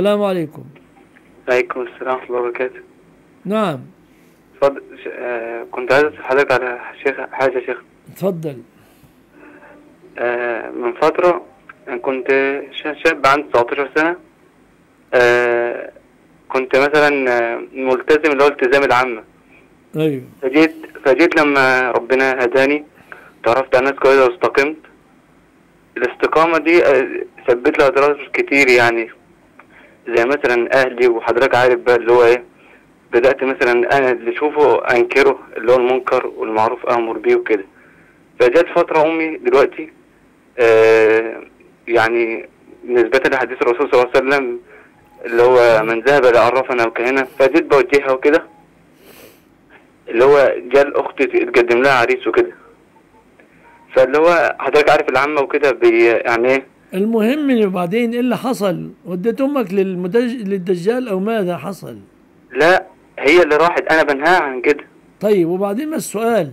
السلام عليكم. عليكم السلام ورحمة الله وبركاته. نعم. اتفضل. ش- آه كنت عايز أسأل حضرتك على شيخ حاجة يا شيخ. تفضل آه من فترة كنت ش- شاب عندي 19 سنة. آه كنت مثلا ملتزم اللي هو التزام العامة. أيوه. فجيت فجيت لما ربنا هداني تعرفت على ناس كويسة واستقمت. الاستقامة دي آه، سبت لي أضرار كتير يعني. زي مثلا أهلي وحضرتك عارف بقى اللي هو إيه بدأت مثلا أنا اللي أشوفه أنكره اللي هو المنكر والمعروف أمر بيه وكده. فجت فترة أمي دلوقتي آه يعني نسبة لحديث الرسول صلى الله عليه وسلم اللي هو من ذهب لعرفنا وكهنا فجيت بوجهها وكده. اللي هو جاء الأخت اتقدم لها عريس وكده. فاللي هو حضرتك عارف العمة وكده يعني إيه المهم إنه بعدين إيه اللي حصل؟ وديت أمك للمدج... للدجال أو ماذا حصل؟ لا هي اللي راحت. أنا بنهاها عن كده. طيب وبعدين ما السؤال؟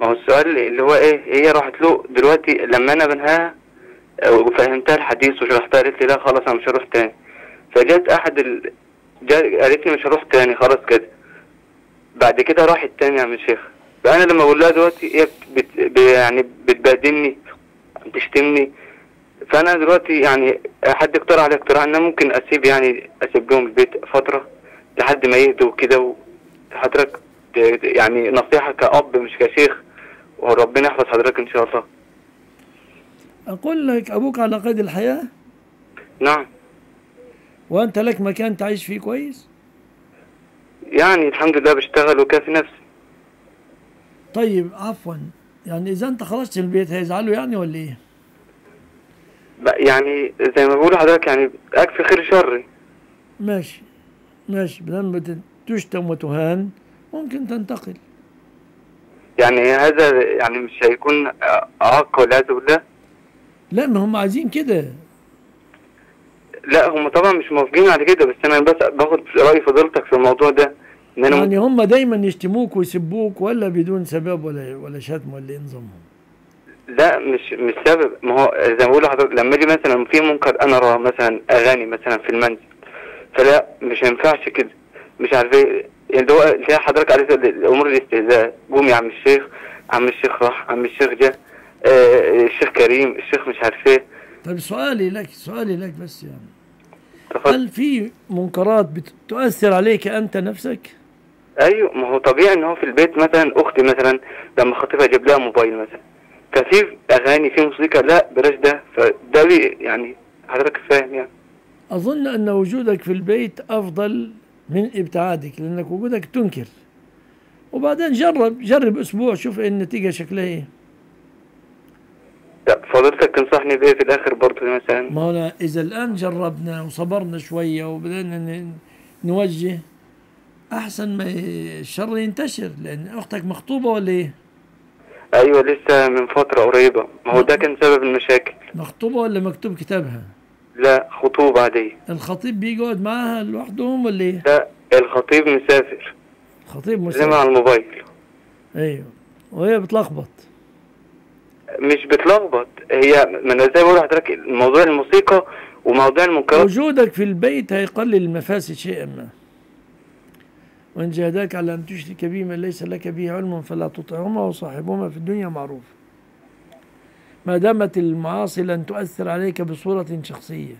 ما هو السؤال اللي هو إيه؟ هي راحت له دلوقتي لما أنا بنهاها آه، وفهمتها الحديث وشرحتها قالت لي لا خلاص أنا مش هروح تاني. فجت أحد ال... جا... قالت لي مش هروح تاني خلاص كده. بعد كده راحت تاني يا عم الشيخ. فأنا لما بقول لها دلوقتي هي بت... بت... يعني بتبهدلني بتشتمني فأنا دلوقتي يعني حد اقترح علي اقتراح إن أنا ممكن أسيب يعني أسيب لهم البيت فترة لحد ما يهدوا كده وحضرتك يعني نصيحة كأب مش كشيخ وربنا يحفظ حضرتك إن شاء الله. أقول لك أبوك على قيد الحياة؟ نعم. وأنت لك مكان تعيش فيه كويس؟ يعني الحمد لله بشتغل وكافي نفسي. طيب عفوا. يعني إذا أنت خرجت البيت هيزعلوا يعني ولا إيه؟ يعني زي ما بقول حضرتك يعني اكفي خير شري ماشي ماشي. بدل تشتم وتهان ممكن تنتقل. يعني هذا يعني مش هيكون عاق والعياذ بالله؟ لا ما هم عايزين كده. لا هم طبعا مش موافقين على كده بس أنا بس باخد رأي فضيلتك في الموضوع ده. يعني هم دايما يشتموك ويسبوك ولا بدون سبب ولا ولا شتم ولا إيه نظامهم؟ لا مش مش سبب. ما هو زي ما بقول لحضرتك لما أجي مثلا في منكر أنا ارى مثلا أغاني مثلا في المنزل فلا مش هينفعش كده. مش عارف إيه يعني هو زي حضرتك عارف الأمور الاستهزاء. قوم يا عم الشيخ عم الشيخ راح عم الشيخ جه آه الشيخ كريم الشيخ مش عارف إيه. طيب سؤالي لك سؤالي لك بس يعني. تفضل. هل في منكرات بتؤثر عليك أنت نفسك؟ أيوه ما هو طبيعي إن هو في البيت مثلا أختي مثلا لما خطيبها أجيب لها موبايل مثلا. ففي أغاني في موسيقى. لا بلاش ده. فده يعني حضرتك فاهم يعني. أظن أن وجودك في البيت أفضل من إبتعادك لأنك وجودك تنكر. وبعدين جرب جرب أسبوع شوف إيه النتيجة شكلها إيه. لا فضيلتك تنصحني بإيه في الآخر برضه مثلا؟ ما هو إذا الآن جربنا وصبرنا شوية وبدأنا نوجه أحسن ما الشر ينتشر لأن أختك مخطوبة ولا إيه؟ أيوه لسه من فترة قريبة. ما هو ده كان سبب المشاكل. مخطوبة ولا مكتوب كتابها؟ لا خطوبة عادية. الخطيب بيجي يقعد معاها لوحدهم ولا إيه؟ لا الخطيب مسافر. خطيب زي مسافر على الموبايل. أيوه. وهي بتلخبط. مش بتلخبط. هي ما أنا زي ما بقول لحضرتك موضوع الموسيقى وموضوع المنكرات. وجودك في البيت هيقلل المفاسد شيئا ما. وإن جاهداك على أن تشرك بي من ليس لك به علم فلا تطعهما وصاحبهما في الدنيا معروف. ما دامت المعاصي لن تؤثر عليك بصورة شخصية.